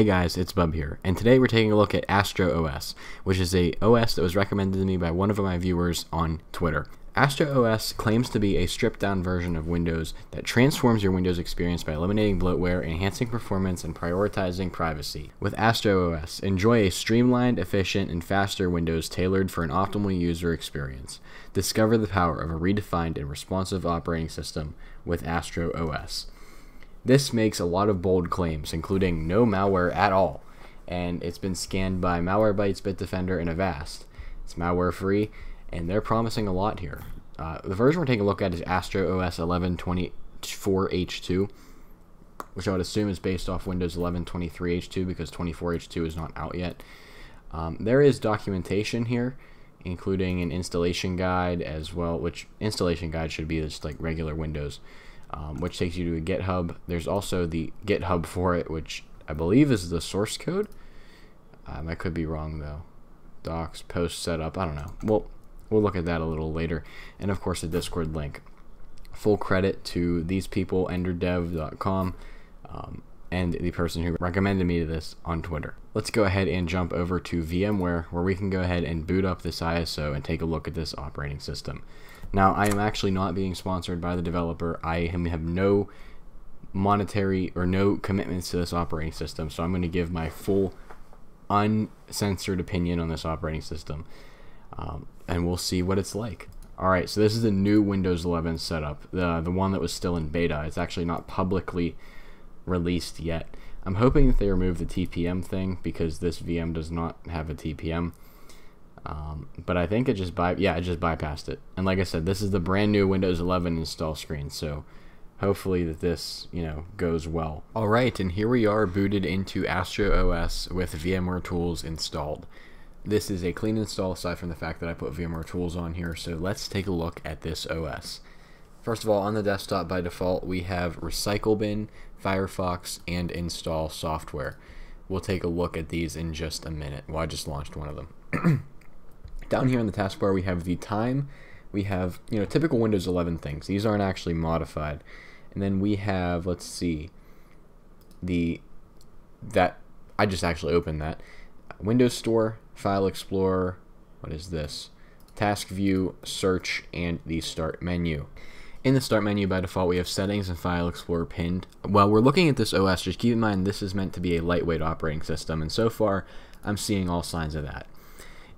Hey guys, it's Bub here, and today we're taking a look at Astro OS, which is a OS that was recommended to me by one of my viewers on Twitter. Astro OS claims to be a stripped down version of Windows that transforms your Windows experience by eliminating bloatware, enhancing performance, and prioritizing privacy. With Astro OS, enjoy a streamlined, efficient, and faster Windows tailored for an optimal user experience. Discover the power of a redefined and responsive operating system with Astro OS. This makes a lot of bold claims, including no malware at all, and it's been scanned by Malwarebytes, Bitdefender, and Avast. It's malware free, and they're promising a lot here. Uh, the version we're taking a look at is Astro OS 1124H2, which I would assume is based off Windows 1123H2 because 24H2 is not out yet. Um, there is documentation here, including an installation guide as well, which installation guide should be just like regular Windows um, which takes you to a GitHub. There's also the GitHub for it, which I believe is the source code. Um, I could be wrong though. Docs, post setup, I don't know. Well, we'll look at that a little later. And of course, a Discord link. Full credit to these people, enderdev.com, um, and the person who recommended me to this on Twitter. Let's go ahead and jump over to VMware, where we can go ahead and boot up this ISO and take a look at this operating system. Now, I am actually not being sponsored by the developer. I have no monetary or no commitments to this operating system, so I'm going to give my full uncensored opinion on this operating system, um, and we'll see what it's like. Alright, so this is the new Windows 11 setup, the, the one that was still in beta. It's actually not publicly released yet. I'm hoping that they remove the TPM thing because this VM does not have a TPM. Um, but I think it just by yeah it just bypassed it. And like I said, this is the brand new Windows 11 install screen, so hopefully that this you know goes well. All right, and here we are booted into Astro OS with VMware Tools installed. This is a clean install aside from the fact that I put VMware Tools on here. So let's take a look at this OS. First of all, on the desktop by default, we have RecycleBin, Firefox, and install software. We'll take a look at these in just a minute. Well, I just launched one of them. Down here in the taskbar, we have the time. We have, you know, typical Windows 11 things. These aren't actually modified. And then we have, let's see, the, that, I just actually opened that. Windows Store, File Explorer, what is this? Task View, Search, and the Start menu. In the Start menu, by default, we have Settings and File Explorer pinned. While we're looking at this OS, just keep in mind this is meant to be a lightweight operating system, and so far, I'm seeing all signs of that.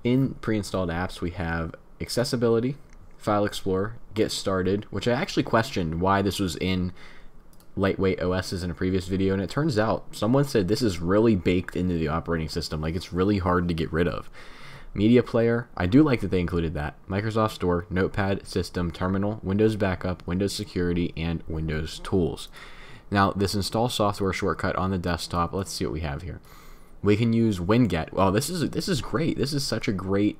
In pre-installed apps, we have accessibility, file explorer, get started, which I actually questioned why this was in lightweight OSs in a previous video, and it turns out someone said this is really baked into the operating system, like it's really hard to get rid of. Media player, I do like that they included that. Microsoft Store, Notepad, System, Terminal, Windows Backup, Windows Security, and Windows Tools. Now, this install software shortcut on the desktop, let's see what we have here. We can use Winget. Well, this is this is great. This is such a great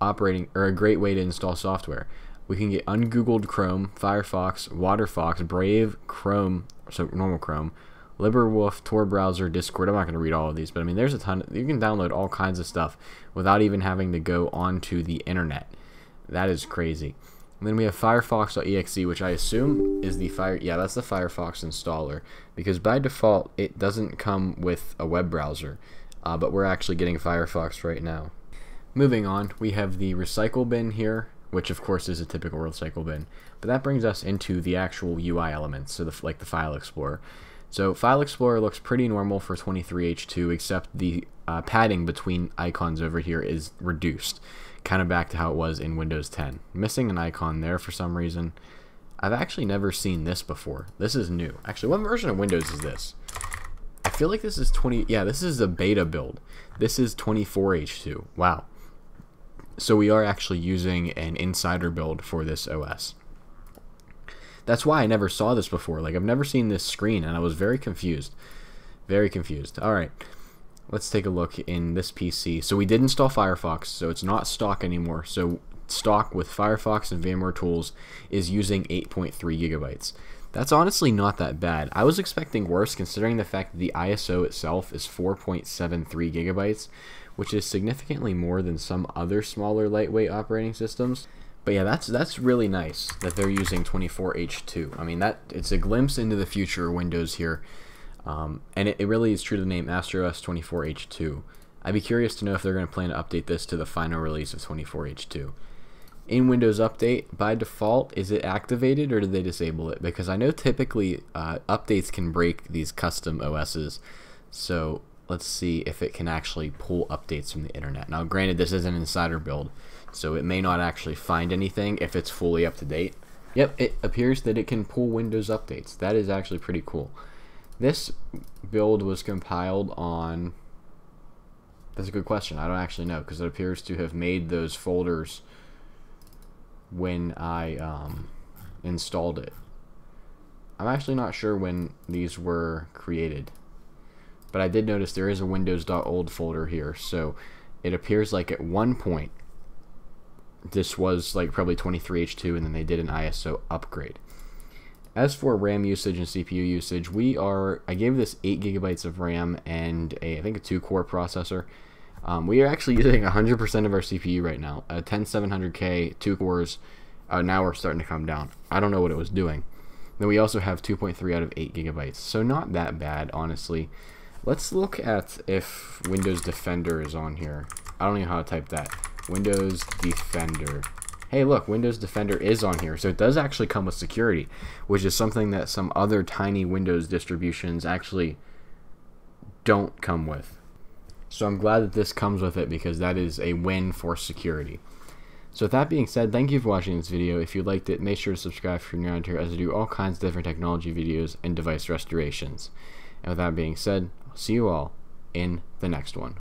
operating or a great way to install software. We can get ungoogled Chrome, Firefox, WaterFox, Brave, Chrome, so normal Chrome, LibreWolf, Tor browser, Discord. I'm not going to read all of these, but I mean, there's a ton. You can download all kinds of stuff without even having to go onto the internet. That is crazy. And then we have Firefox.exe, which I assume is the Fire. Yeah, that's the Firefox installer because by default it doesn't come with a web browser, uh, but we're actually getting Firefox right now. Moving on, we have the recycle bin here, which of course is a typical recycle bin, but that brings us into the actual UI elements, so the, like the File Explorer. So File Explorer looks pretty normal for 23H2, except the uh, padding between icons over here is reduced kind of back to how it was in Windows 10. Missing an icon there for some reason. I've actually never seen this before. This is new. Actually, what version of Windows is this? I feel like this is 20... Yeah, this is a beta build. This is 24H2. Wow. So we are actually using an insider build for this OS. That's why I never saw this before. Like, I've never seen this screen, and I was very confused. Very confused. Alright let's take a look in this PC. So we did install Firefox, so it's not stock anymore. So stock with Firefox and VMware Tools is using 8.3 gigabytes. That's honestly not that bad. I was expecting worse considering the fact that the ISO itself is 4.73 gigabytes, which is significantly more than some other smaller lightweight operating systems. But yeah, that's that's really nice that they're using 24H2. I mean, that it's a glimpse into the future of Windows here. Um, and it, it really is true to the name AstroOS 24H2. I'd be curious to know if they're going to plan to update this to the final release of 24H2. In Windows Update, by default, is it activated or do they disable it? Because I know typically uh, updates can break these custom OSs. So let's see if it can actually pull updates from the internet. Now, granted, this is an insider build, so it may not actually find anything if it's fully up to date. Yep, it appears that it can pull Windows updates. That is actually pretty cool. This build was compiled on that's a good question. I don't actually know because it appears to have made those folders when I um, installed it. I'm actually not sure when these were created. But I did notice there is a windows.old folder here. So it appears like at one point this was like probably 23H2 and then they did an ISO upgrade. As for RAM usage and CPU usage, we are I gave this 8 gigabytes of RAM and a I think a 2 core processor. Um, we are actually using 100% of our CPU right now. A 10700K, two cores. Uh, now we're starting to come down. I don't know what it was doing. Then we also have 2.3 out of 8 gigabytes, so not that bad, honestly. Let's look at if Windows Defender is on here. I don't know how to type that. Windows Defender. Hey, look, Windows Defender is on here, so it does actually come with security, which is something that some other tiny Windows distributions actually don't come with. So I'm glad that this comes with it because that is a win for security. So with that being said, thank you for watching this video. If you liked it, make sure to subscribe if you're new around here as I do all kinds of different technology videos and device restorations. And with that being said, see you all in the next one.